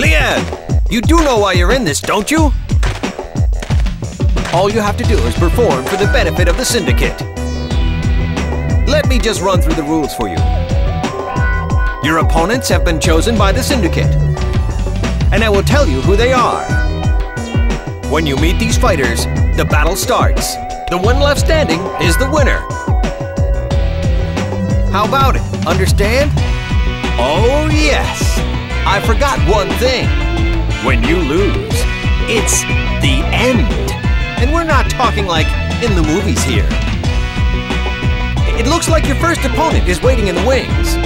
Lien, you do know why you're in this, don't you? All you have to do is perform for the benefit of the Syndicate. Let me just run through the rules for you. Your opponents have been chosen by the Syndicate. And I will tell you who they are. When you meet these fighters, the battle starts. The one left standing is the winner. How about it? Understand? Oh, yes. I forgot one thing. When you lose, it's the end. And we're not talking like in the movies here. It looks like your first opponent is waiting in the wings.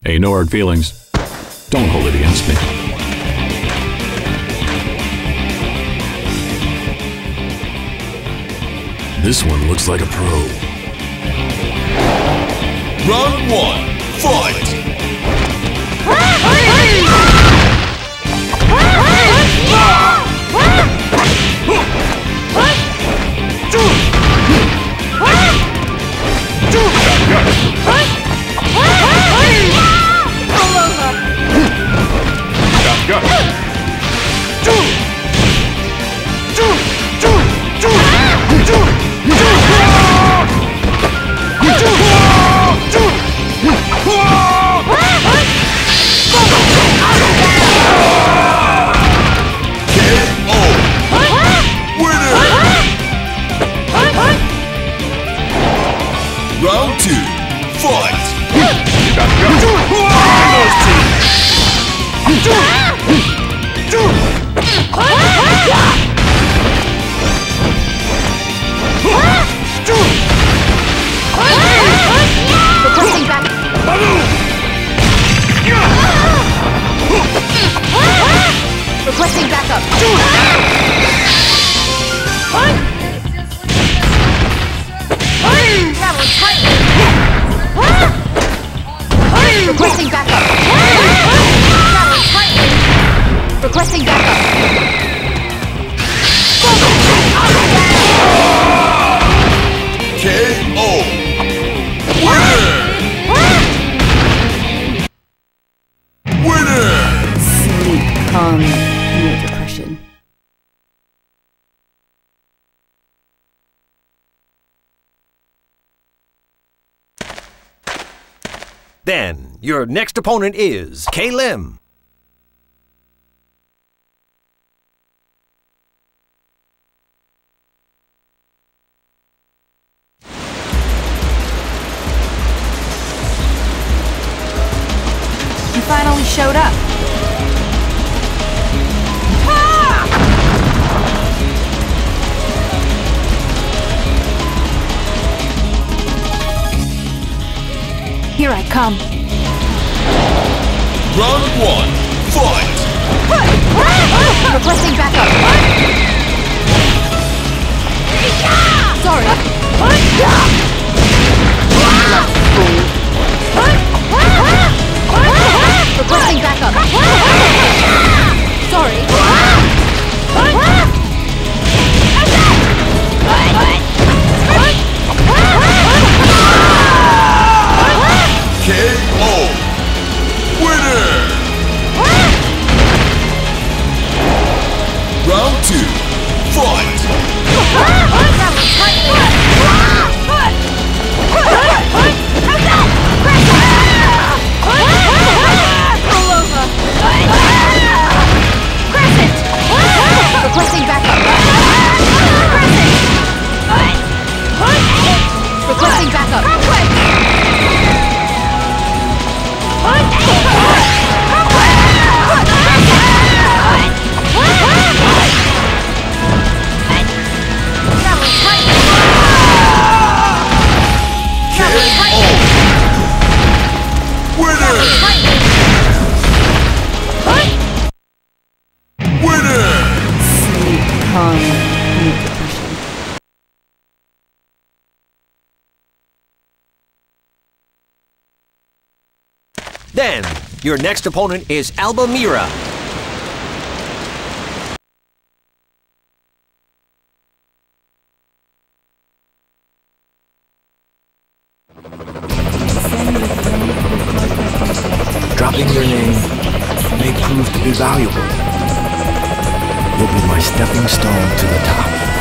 Hey, no hard feelings. Don't hold it against me. This one looks like a pro. Round one, fight! Requesting backup. Traveling tightly. Requesting backup. Requesting backup. Your next opponent is Chae Lim. You finally showed up. Here I come. Round one, fight! Requesting backup. Sorry. Requesting backup. Sorry. Your next opponent is Alba Meira. Dropping your name may prove to be valuable. You'll be my stepping stone to the top.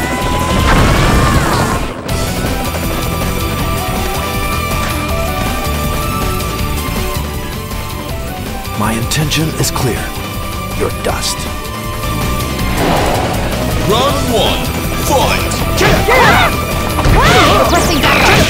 My intention is clear. You're dust. Round one, fight! Requesting backup.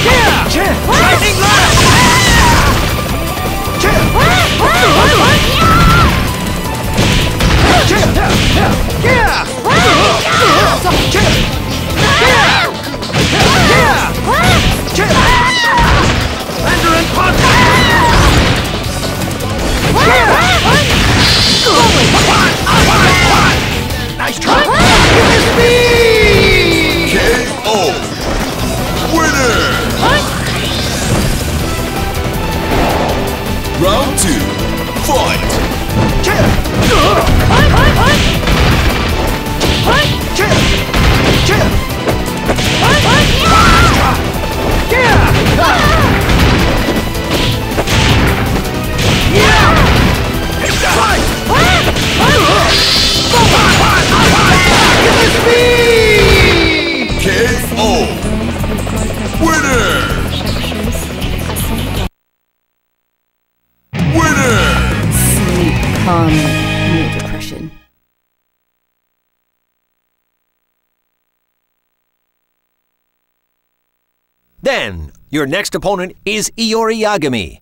Then, your next opponent is Iori Yagami.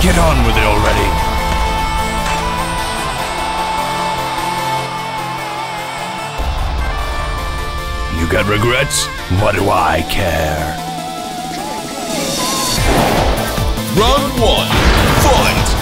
Get on with it already! You got regrets? What do I care? Round one, What's wrong?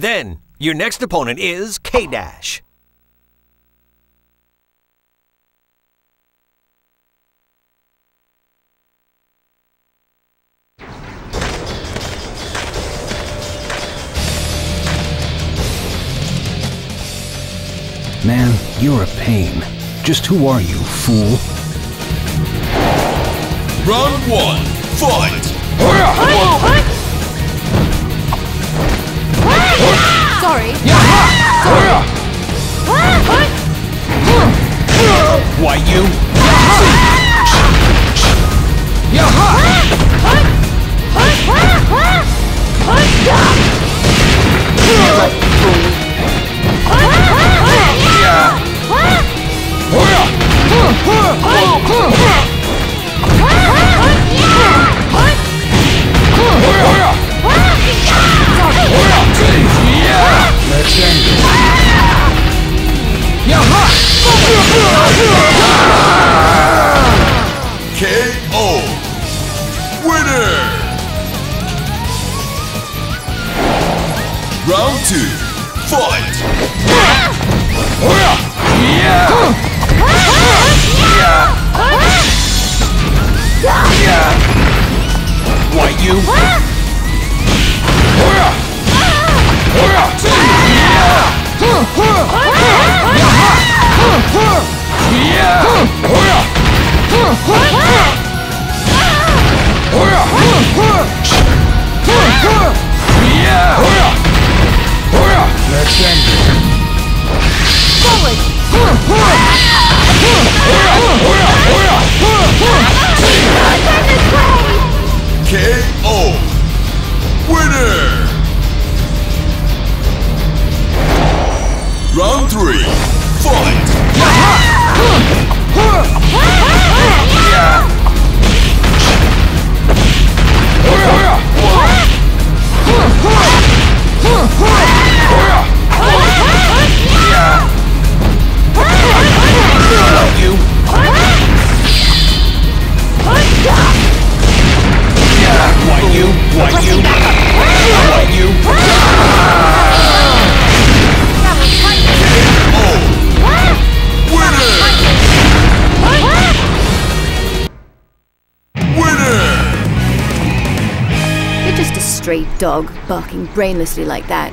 Then, your next opponent is K Dash. Man, you're a pain. Just who are you, fool? Round one, fight! Sorry. Why you? Sorry. Let's stray dog barking brainlessly like that.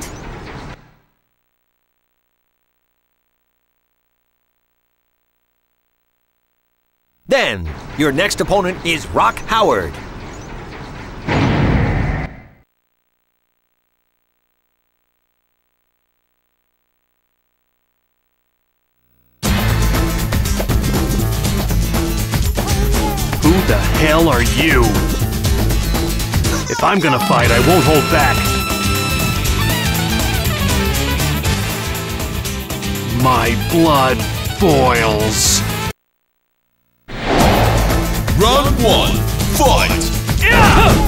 Then, your next opponent is Rock Howard. Who the hell are you? If I'm gonna fight, I won't hold back. My blood boils. Round one. Fight. KO.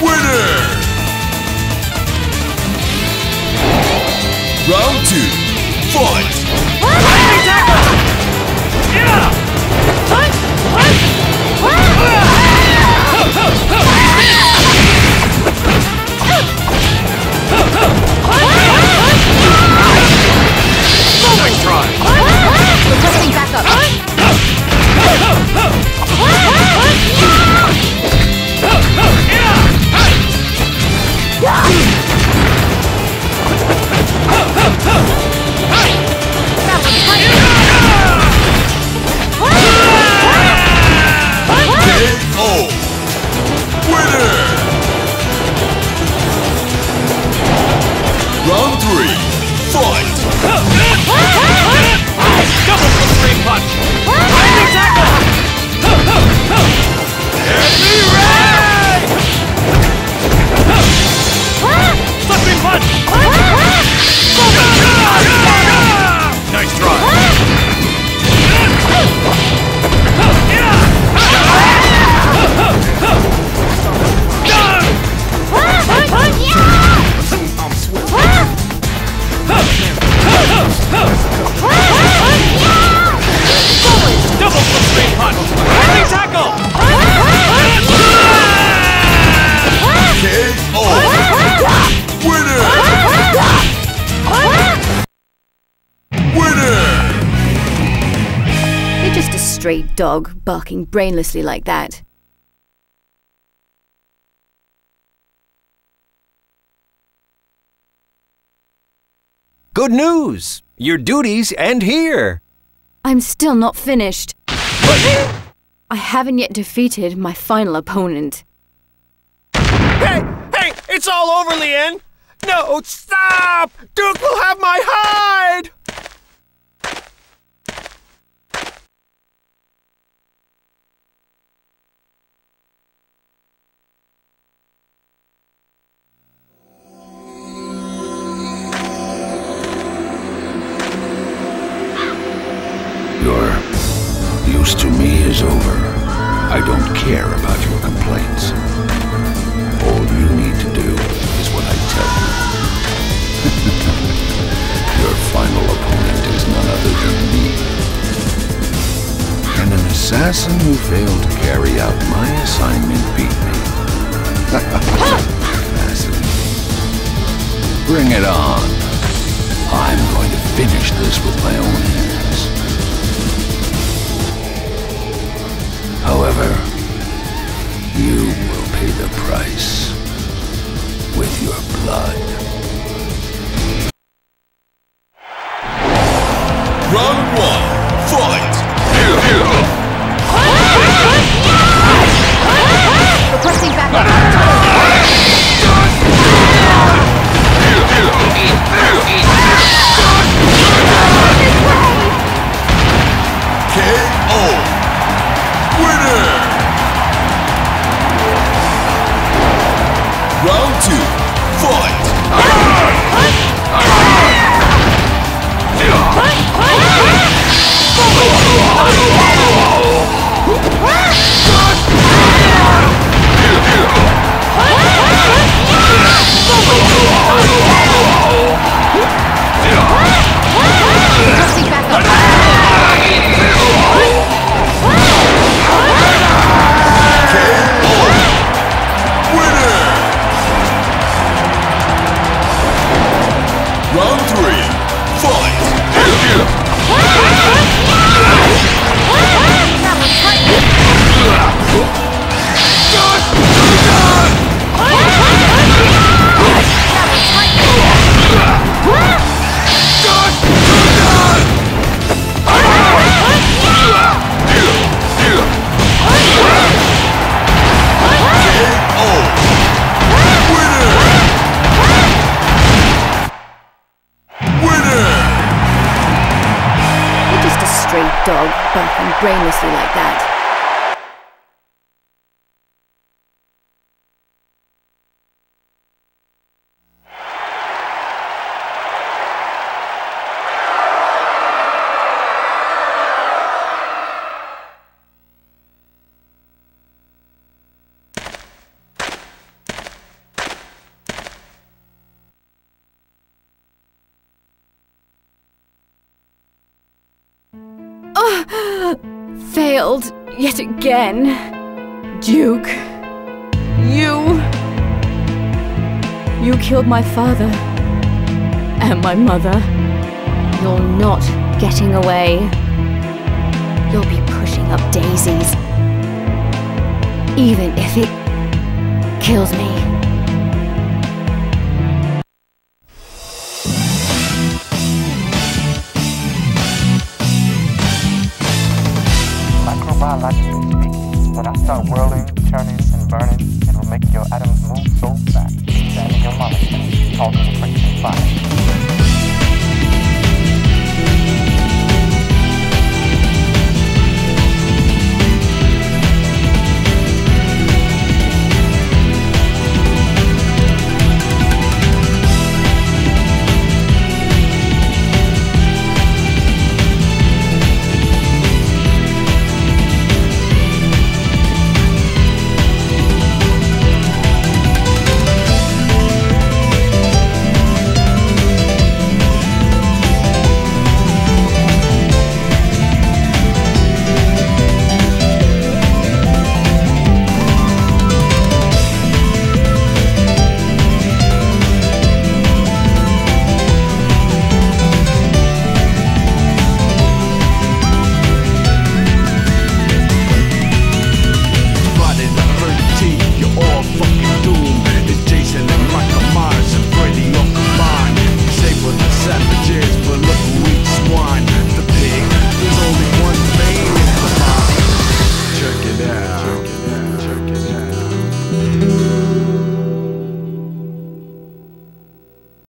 Winner. Round two. Fight. Dog barking brainlessly like that. Good news! Your duties end here. I'm still not finished. I haven't yet defeated my final opponent. Hey, hey, it's all over, Lien! No, stop! Duke will have my hide! To me is over. I don't care about your complaints. All you need to do is what I tell you. your final opponent is none other than me. And an assassin who failed to carry out my assignment beat me. Fascinating. Bring it on. I'm going to finish this with my own hands. However, you will pay the price with your blood. Dog, barking brainlessly like that. Failed yet again. Duke. You. You killed my father. And my mother. You're not getting away. You'll be pushing up daisies. Even if it kills me. Microbiologically speaking, when I start whirling, turning, and burning, it will make your atoms move so fast, standing your molecules, causing friction fire.